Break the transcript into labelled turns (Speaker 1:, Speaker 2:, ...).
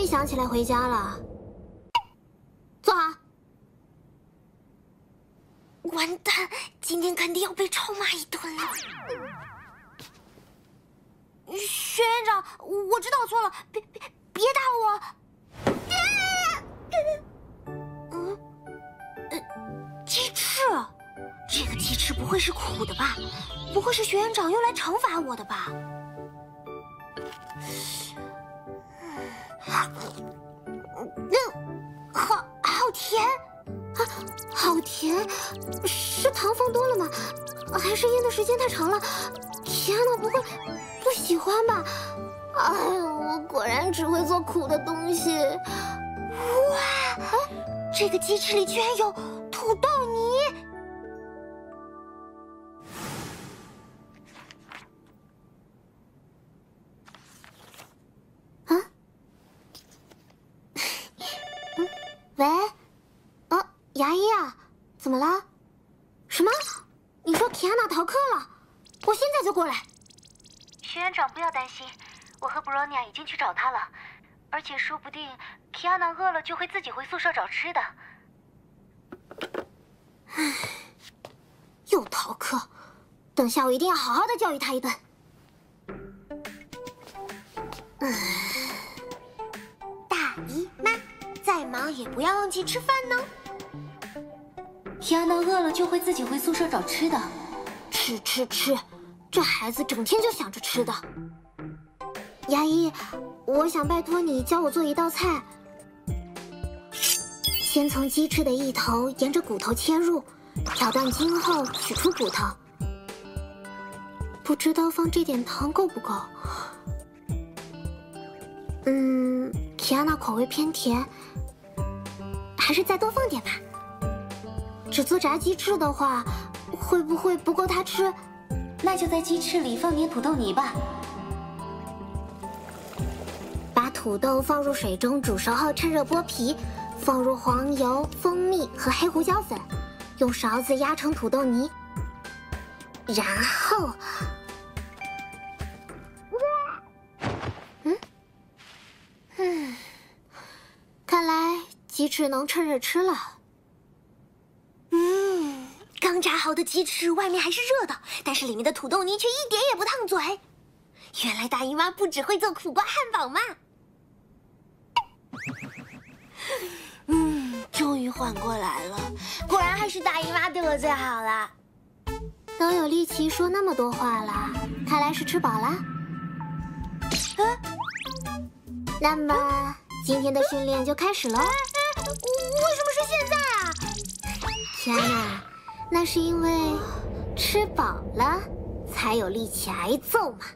Speaker 1: 于想起来回家了。坐好。
Speaker 2: 完蛋，今天肯定要被臭骂一顿了。学院长，我知道错了，别别别打我。鸡翅，这个鸡翅不会是苦的吧？不会是学院长用来惩罚我的吧？嗯，好好甜。
Speaker 1: 啊，好甜！是糖放多了吗？还是腌的时间太长了？天哪，不会不喜欢吧？哎呦，我果然只会做苦的东西。
Speaker 2: 哇，这个鸡翅里居然有土豆泥！
Speaker 1: 牙医啊，怎么了？什么？你说提安娜逃课了？我现在就过来。
Speaker 3: 学院长不要担心，我和布罗尼亚已经去找她了，而且说不定提安娜饿了就会自己回宿舍找吃的。
Speaker 1: 唉，又逃课，等下我一定要好好的教育他一顿。
Speaker 2: 嗯，大姨妈，再忙也不要忘记吃饭呢。
Speaker 3: 提安娜饿了就会自己回宿舍找吃的，
Speaker 1: 吃吃吃，这孩子整天就想着吃的。牙医，我想拜托你教我做一道菜。先从鸡翅的一头沿着骨头切入，挑断筋后取出骨头。不知道放这点糖够不够？嗯，提安娜口味偏甜，还是再多放点吧。只做炸鸡翅的话，会不会不够他吃？
Speaker 3: 那就在鸡翅里放点土豆泥吧。
Speaker 1: 把土豆放入水中煮熟后，趁热剥皮，放入黄油、蜂蜜和黑胡椒粉，用勺子压成土豆泥。然后，嗯嗯，看来鸡翅能趁热吃了。
Speaker 2: 刚炸好的鸡翅外面还是热的，但是里面的土豆泥却一点也不烫嘴。原来大姨妈不只会做苦瓜汉堡嘛！嗯，终于缓过来了，果然还是大姨妈对我最好了。
Speaker 1: 都有力气说那么多话了，看来是吃饱了。
Speaker 2: 啊？
Speaker 1: 那么今天的训练就开始喽。
Speaker 2: 为什么是现在啊？
Speaker 1: 天哪！那是因为吃饱了才有力气挨揍嘛。